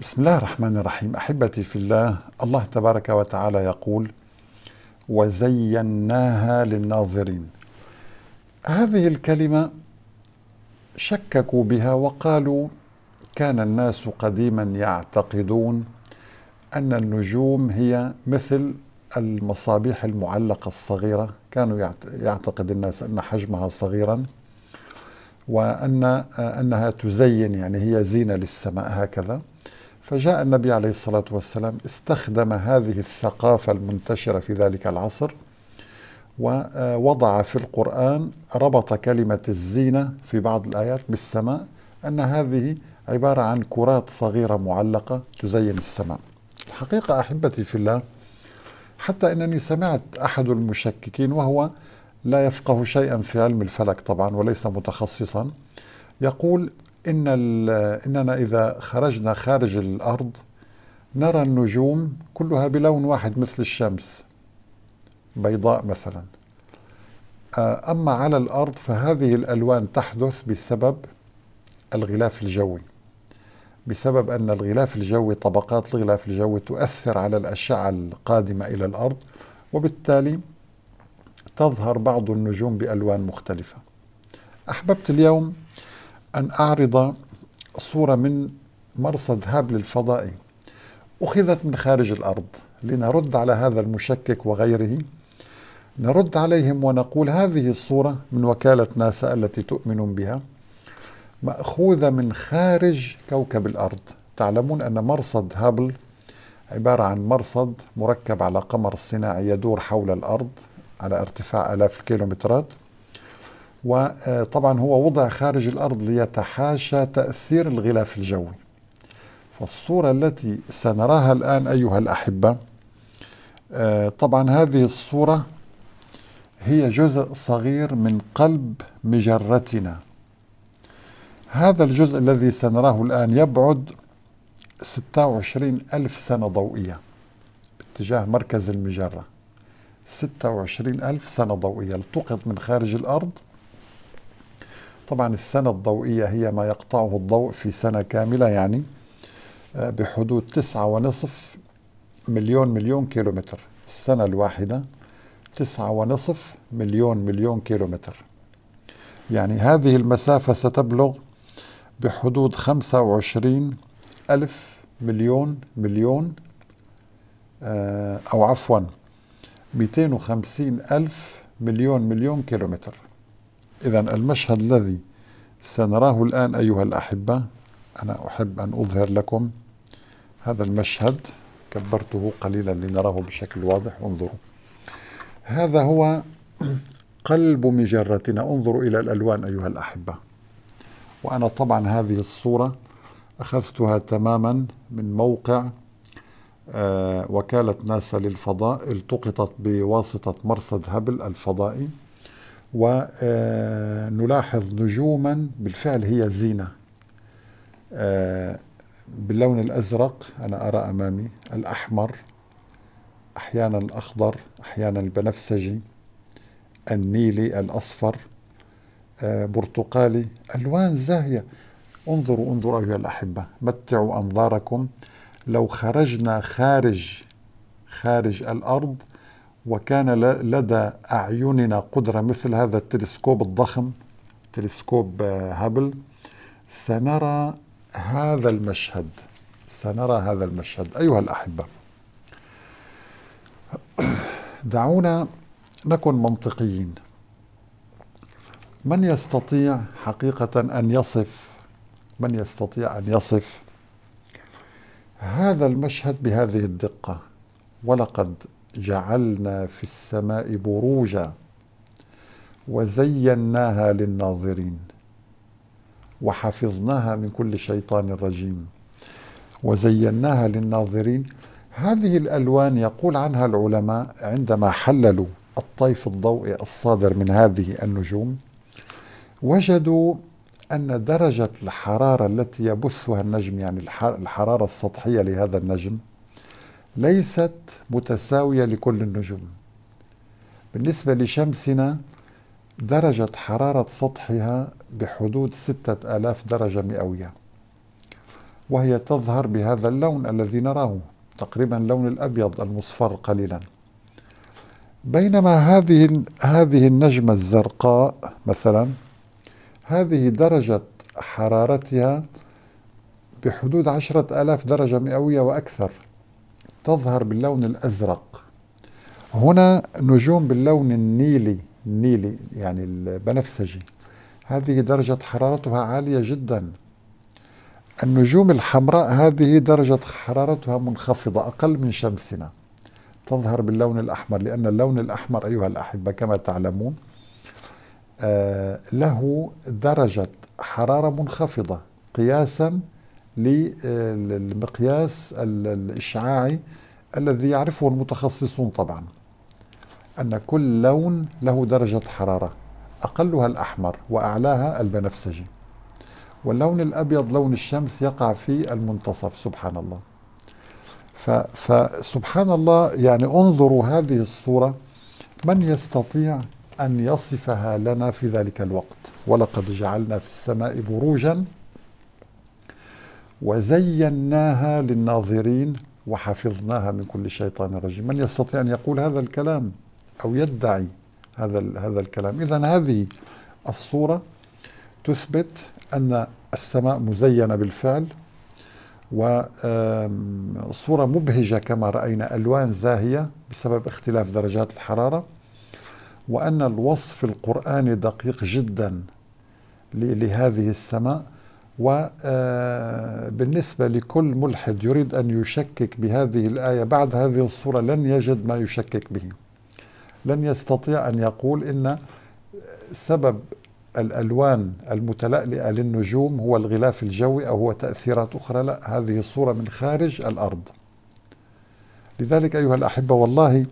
بسم الله الرحمن الرحيم. أحبتي في الله الله تبارك وتعالى يقول وزيناها للناظرين. هذه الكلمة شككوا بها وقالوا كان الناس قديما يعتقدون أن النجوم هي مثل المصابيح المعلقة الصغيرة كانوا يعتقد الناس أن حجمها صغيرا وأن أنها تزين يعني هي زينة للسماء هكذا. فجاء النبي عليه الصلاة والسلام استخدم هذه الثقافة المنتشرة في ذلك العصر ووضع في القرآن ربط كلمة الزينة في بعض الآيات بالسماء أن هذه عبارة عن كرات صغيرة معلقة تزين السماء. الحقيقة أحبتي في الله حتى أنني سمعت أحد المشككين وهو لا يفقه شيئا في علم الفلك طبعا وليس متخصصا يقول إن إننا إذا خرجنا خارج الأرض نرى النجوم كلها بلون واحد مثل الشمس بيضاء مثلا. أما على الأرض فهذه الألوان تحدث بسبب الغلاف الجوي بسبب أن الغلاف الجوي طبقات الغلاف الجوي تؤثر على الأشعة القادمة إلى الأرض وبالتالي تظهر بعض النجوم بألوان مختلفة. أحببت اليوم أن أعرض صورة من مرصد هابل الفضائي أخذت من خارج الأرض لنرد على هذا المشكك وغيره. نرد عليهم ونقول هذه الصورة من وكالة ناسا التي تؤمنون بها. مأخوذة من خارج كوكب الأرض. تعلمون أن مرصد هابل عبارة عن مرصد مركب على قمر صناعي يدور حول الأرض على ارتفاع آلاف الكيلومترات. وطبعا هو وضع خارج الأرض ليتحاشى تأثير الغلاف الجوي. فالصورة التي سنراها الآن أيها الأحبة آه، طبعا هذه الصورة هي جزء صغير من قلب مجرتنا. هذا الجزء الذي سنراه الآن يبعد 26 ألف سنة ضوئية باتجاه مركز المجرة. 26 ألف سنة ضوئية التقط من خارج الأرض طبعا السنة الضوئية هي ما يقطعه الضوء في سنة كاملة يعني آه، بحدود تسعة ونصف مليون مليون كيلومتر. السنة الواحدة تسعة ونصف مليون مليون كيلومتر. يعني هذه المسافة ستبلغ بحدود خمسة وعشرين ألف مليون مليون آه، أو عفوا مئتين وخمسين ألف مليون مليون كيلومتر. إذا المشهد الذي سنراه الآن أيها الأحبة أنا أحب أن أظهر لكم هذا المشهد كبرته قليلا لنراه بشكل واضح انظروا. هذا هو قلب مجرتنا انظروا إلى الألوان أيها الأحبة. وأنا طبعا هذه الصورة أخذتها تماما من موقع آه وكالة ناسا للفضاء التقطت بواسطة مرصد هبل الفضائي. ونلاحظ نجوما بالفعل هي زينة. آه، باللون الأزرق أنا أرى أمامي الأحمر أحيانا الأخضر أحيانا البنفسجي النيلي الأصفر آه، برتقالي ألوان زاهية. انظروا انظروا أيها الأحبة متعوا أنظاركم. لو خرجنا خارج خارج الأرض وكان لدى أعيننا قدرة مثل هذا التلسكوب الضخم تلسكوب آه، هابل. سنرى هذا المشهد. سنرى هذا المشهد. أيها الأحبة دعونا نكن منطقيين. من يستطيع حقيقة أن يصف؟ من يستطيع أن يصف هذا المشهد بهذه الدقة؟ ولقد جعلنا في السماء بروجا وزيناها للناظرين وحفظناها من كل شيطان رجيم. وزيناها للناظرين. هذه الألوان يقول عنها العلماء عندما حللوا الطيف الضوئي الصادر من هذه النجوم وجدوا أن درجة الحرارة التي يبثها النجم يعني الحرارة السطحية لهذا النجم ليست متساوية لكل النجوم. بالنسبة لشمسنا درجة حرارة سطحها بحدود ستة آلاف درجة مئوية وهي تظهر بهذا اللون الذي نراه تقريبا اللون الأبيض المصفر قليلا. بينما هذه هذه النجمة الزرقاء مثلا هذه درجة حرارتها بحدود عشرة آلاف درجة مئوية وأكثر. تظهر باللون الأزرق. هنا نجوم باللون النيلي النيلي يعني البنفسجي. هذه درجة حرارتها عالية جدا. النجوم الحمراء هذه درجة حرارتها منخفضة أقل من شمسنا. تظهر باللون الأحمر لأن اللون الأحمر أيها الأحبة كما تعلمون آه له درجة حرارة منخفضة قياسا للمقياس الإشعاعي الذي يعرفه المتخصصون طبعا أن كل لون له درجة حرارة أقلها الأحمر وأعلاها البنفسجي. واللون الأبيض لون الشمس يقع في المنتصف سبحان الله. فسبحان الله يعني انظروا هذه الصورة من يستطيع أن يصفها لنا في ذلك الوقت؟ ولقد جعلنا في السماء بروجا وزيناها للناظرين وحفظناها من كل شيطان رجيم من يستطيع أن يقول هذا الكلام أو يدعي هذا هذا الكلام؟ إذا هذه الصورة تثبت أن السماء مزينة بالفعل وصورة مبهجة كما رأينا ألوان زاهية بسبب اختلاف درجات الحرارة وأن الوصف القرآني دقيق جدا لهذه السماء وبالنسبة لكل ملحد يريد أن يشكك بهذه الآية بعد هذه الصورة لن يجد ما يشكك به. لن يستطيع أن يقول إن سبب الألوان المتلألئة للنجوم هو الغلاف الجوي أو هو تأثيرات أخرى. لا هذه الصورة من خارج الأرض. لذلك أيها الأحبة والله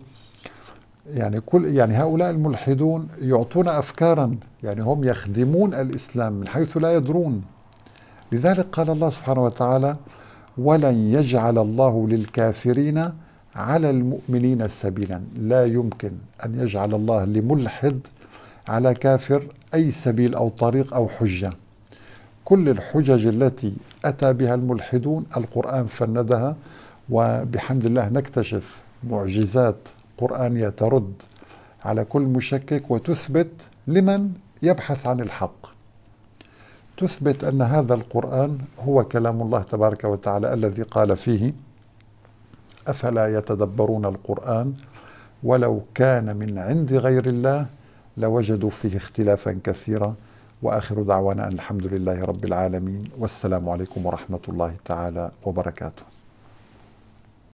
يعني كل يعني هؤلاء الملحدون يعطون أفكارا يعني هم يخدمون الإسلام من حيث لا يدرون. لذلك قال الله سبحانه وتعالى ولن يجعل الله للكافرين على المؤمنين سبيلا. لا يمكن أن يجعل الله لملحد على كافر أي سبيل أو طريق أو حجة. كل الحجج التي أتى بها الملحدون القرآن فندها وبحمد الله نكتشف معجزات قرآنية ترد على كل مشكك وتثبت لمن يبحث عن الحق. تثبت أن هذا القرآن هو كلام الله تبارك وتعالى الذي قال فيه أفلا يتدبرون القرآن؟ ولو كان من عند غير الله لوجدوا فيه اختلافا كثيرا. وآخر دعوانا أن الحمد لله رب العالمين. والسلام عليكم ورحمة الله تعالى وبركاته.